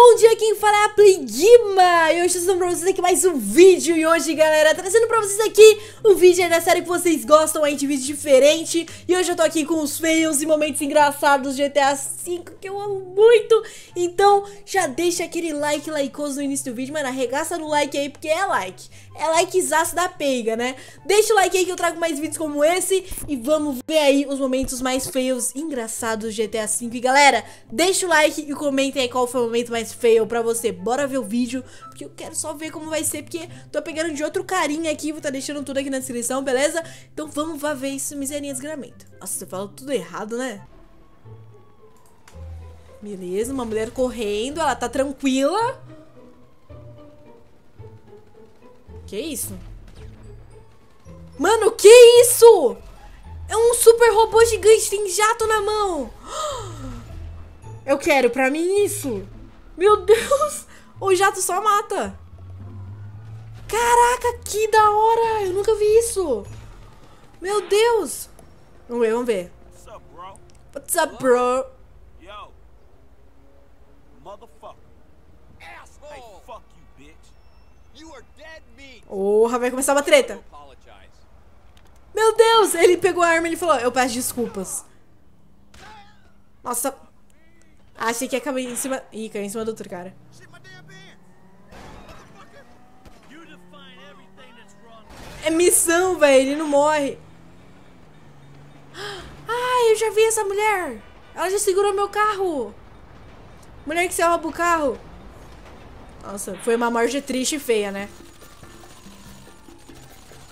Bom dia, quem fala é a Playguima E hoje estou pra vocês aqui mais um vídeo. E hoje, galera, trazendo pra vocês aqui um vídeo da série que vocês gostam aí de vídeo diferente. E hoje eu tô aqui com os fails e momentos engraçados do GTA V Que eu amo muito. Então, já deixa aquele like likeoso no início do vídeo Mano, arregaça no like aí, porque é like É likezaço da peiga, né? Deixa o like aí que eu trago mais vídeos como esse E vamos ver aí os momentos mais feios engraçados do GTA V E galera, deixa o like e comentem aí qual foi o momento mais feio pra você. Bora ver o vídeo, porque eu quero só ver como vai ser, porque tô pegando de outro carinha aqui, vou tá deixando tudo aqui na descrição, beleza? Então vamos lá ver isso, miserinha desgramento. Nossa, você fala tudo errado, né? Beleza, uma mulher correndo, ela tá tranquila. Que isso? Mano, que isso? É um super robô gigante, tem jato na mão. Eu quero pra mim isso. Meu Deus! O jato só mata. Caraca, que da hora! Eu nunca vi isso. Meu Deus! Vamos ver, vamos ver. What's up, bro? Yo. Motherfucker. Asshole. fuck you, bitch. Porra, vai começar uma treta. Meu Deus! Ele pegou a arma e ele falou, eu peço desculpas. Nossa, Achei que ia cair em cima... Ih, caiu em cima do outro cara. É missão, velho. Ele não morre. Ai, eu já vi essa mulher. Ela já segurou meu carro. Mulher que você rouba o carro. Nossa, foi uma morte triste e feia, né?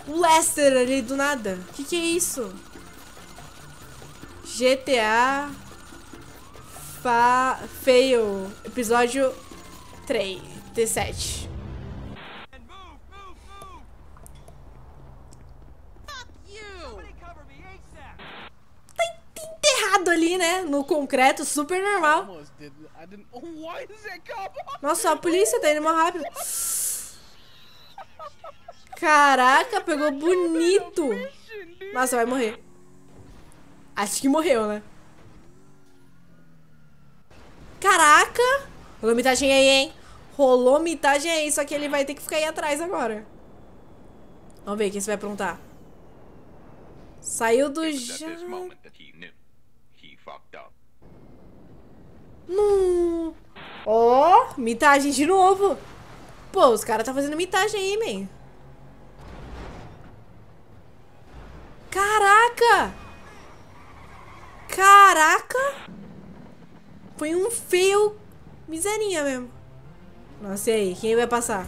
O Lester ali do nada. Que, que é isso? GTA Fa Fail, episódio 3, T7. Ali, né? No concreto, super normal. Nossa, a polícia tá indo mais rápido. Caraca, pegou bonito. Nossa, vai morrer. Acho que morreu, né? Caraca! Rolou mitagem aí, hein? Rolou mitagem aí, só que ele vai ter que ficar aí atrás agora. Vamos ver quem você vai aprontar. Saiu do já... Não. Ó, oh, mitagem de novo. Pô, os caras tá fazendo mitagem aí, man. Caraca! Caraca! Foi um feio miserinha mesmo. Nossa, e aí? Quem vai passar?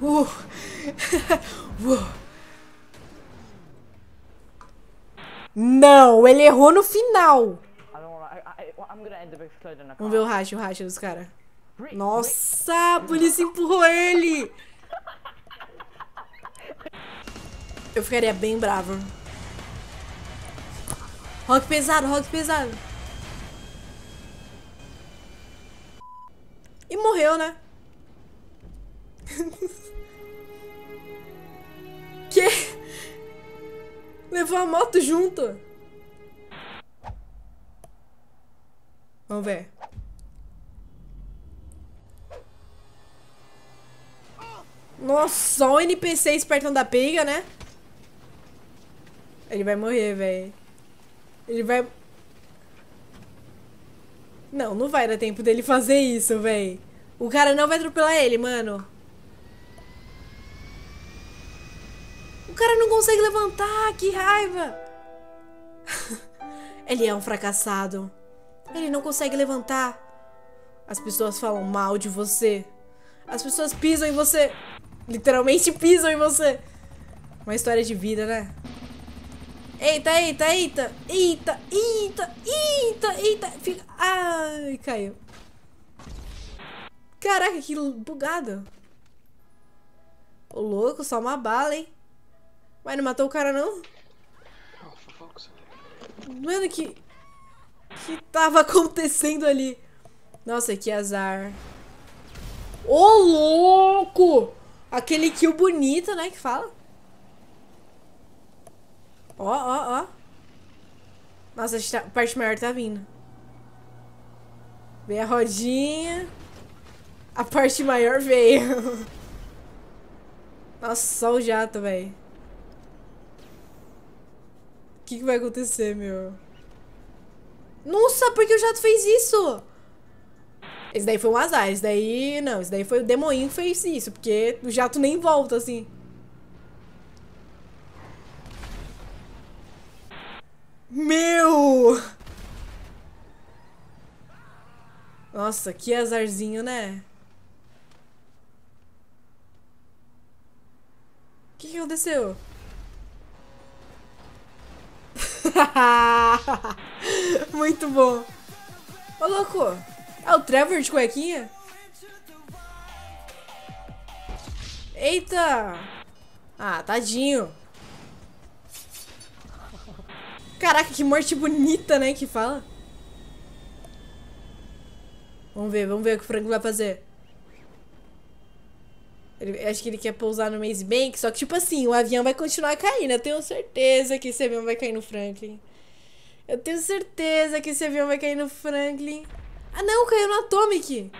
Uh. uh. Não, ele errou no final. Vamos ver o racha, o racha dos caras. Nossa, a polícia empurrou ele. Eu ficaria bem bravo. Rock pesado, rock pesado. E morreu, né? que? Levou a moto junto. Vamos ver. Nossa, só o NPC espertão da pega, né? Ele vai morrer, velho. Ele vai... Não, não vai dar tempo dele fazer isso, véi. O cara não vai atropelar ele, mano. O cara não consegue levantar, que raiva. ele é um fracassado. Ele não consegue levantar. As pessoas falam mal de você. As pessoas pisam em você. Literalmente pisam em você. Uma história de vida, né? Eita, eita, eita. Eita, eita, eita, eita. Fica... Ai, caiu. Caraca, que bugado. Ô, louco, só uma bala, hein? Mas não matou o cara, não? Mano, que... que tava acontecendo ali? Nossa, que azar. Ô, louco! Aquele kill bonito, né, que fala. Ó, ó, ó. Nossa, a parte maior tá vindo. Vem a rodinha. A parte maior veio. Nossa, só o jato, velho. O que, que vai acontecer, meu? Nossa, por que o jato fez isso? Esse daí foi um azar. Esse daí, não. Esse daí foi o demoinho que fez isso. Porque o jato nem volta, assim. Meu! Nossa, que azarzinho, né? O que, que aconteceu? Muito bom. Ô, louco. É o Trevor de cuequinha? Eita. Ah, tadinho. Caraca, que morte bonita, né, que fala. Vamos ver, vamos ver o que o Franklin vai fazer. Ele, acho que ele quer pousar no Maze Bank, só que, tipo assim, o avião vai continuar caindo. Eu tenho certeza que esse avião vai cair no Franklin. Eu tenho certeza que esse avião vai cair no Franklin. Ah, não, caiu no Atomic.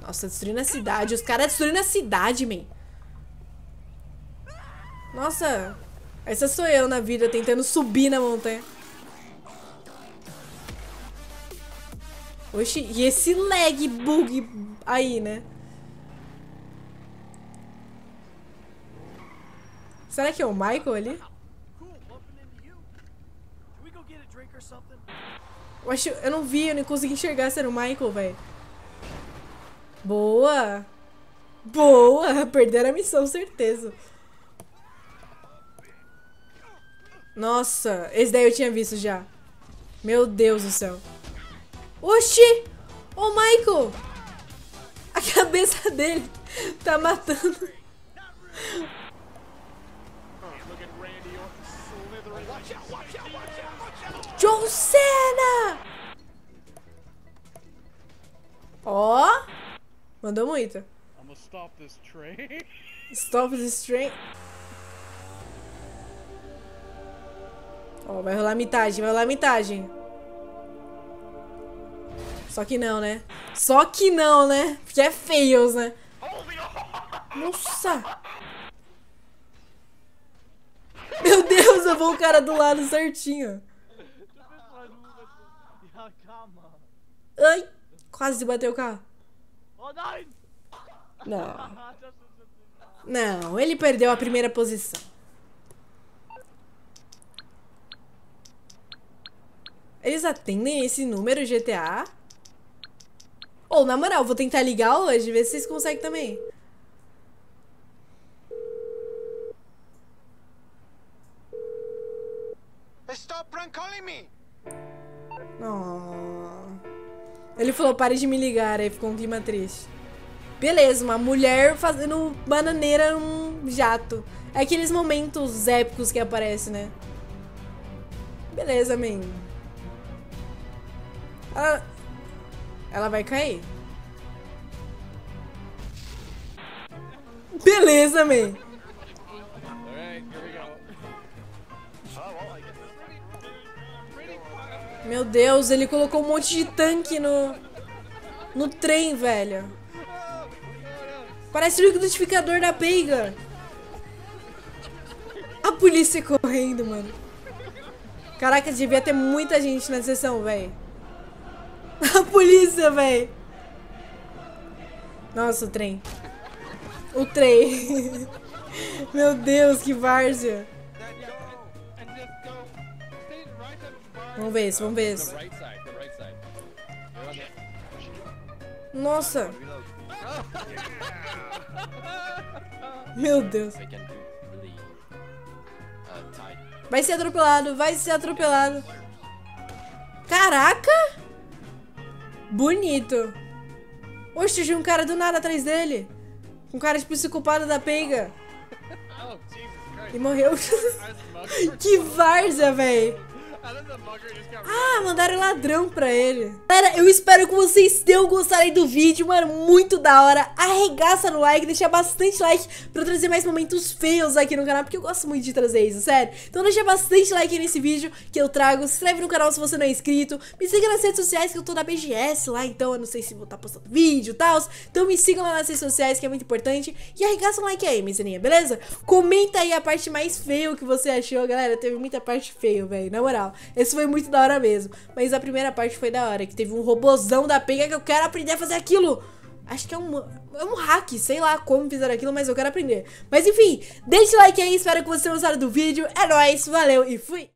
Nossa, destruindo a cidade. Os caras destruindo a cidade, man. Nossa, essa sou eu na vida, tentando subir na montanha. Oxi, e esse lag bug aí, né? Será que é o Michael ali? Eu acho, eu não vi, eu nem consegui enxergar se era o Michael, velho. Boa! Boa! Perderam a missão, certeza. Nossa, esse daí eu tinha visto já. Meu Deus do céu. Oxi! Ô, oh, Michael! A cabeça dele tá matando. John Cena! Ó! Oh, mandou muito. Stop this train. Stop this train. Ó, vai rolar mitagem, vai rolar mitagem. Só que não, né? Só que não, né? Porque é feios, né? Nossa! Meu Deus, eu vou o cara do lado certinho. Ai, quase bateu o carro. Não. Não, ele perdeu a primeira posição. Eles atendem esse número GTA? Ou, oh, na moral, vou tentar ligar hoje, ver se vocês conseguem também. Stop prank calling me. Oh. Ele falou, pare de me ligar, aí ficou um clima triste. Beleza, uma mulher fazendo bananeira num jato. É aqueles momentos épicos que aparecem, né? Beleza, man. Ela, ela vai cair. Beleza, man. Meu Deus, ele colocou um monte de tanque no... No trem, velho. Parece o identificador da peiga. A polícia correndo, mano. Caraca, devia ter muita gente na sessão, velho. A polícia, velho. Nossa, o trem. O trem. Meu Deus, que várzea. Vamos ver isso, vamos ver isso. Nossa. Meu Deus. Vai ser atropelado, vai ser atropelado. Caraca! Bonito. Oxe, tinha um cara do nada atrás dele. Um cara de psicopata da peiga. E morreu. que várzea, velho. Ah, mandaram ladrão pra ele. Galera, eu espero que vocês tenham gostado aí do vídeo, mano. Muito da hora. Arregaça no like, deixa bastante like pra eu trazer mais momentos feios aqui no canal, porque eu gosto muito de trazer isso, sério. Então deixa bastante like nesse vídeo que eu trago. Se inscreve no canal se você não é inscrito. Me siga nas redes sociais que eu tô na BGS lá, então eu não sei se vou estar tá postando vídeo e tal. Então me sigam lá nas redes sociais que é muito importante. E arregaça um like aí, mensaninha, beleza? Comenta aí a parte mais feia que você achou, galera. Teve muita parte feia, velho, na moral. Esse foi muito da hora mesmo. Mas a primeira parte foi da hora, que teve um robozão da pega que eu quero aprender a fazer aquilo. Acho que é um, é um hack, sei lá como fizeram aquilo, mas eu quero aprender. Mas enfim, deixa o like aí, espero que vocês tenham gostado do vídeo. É nóis, valeu e fui!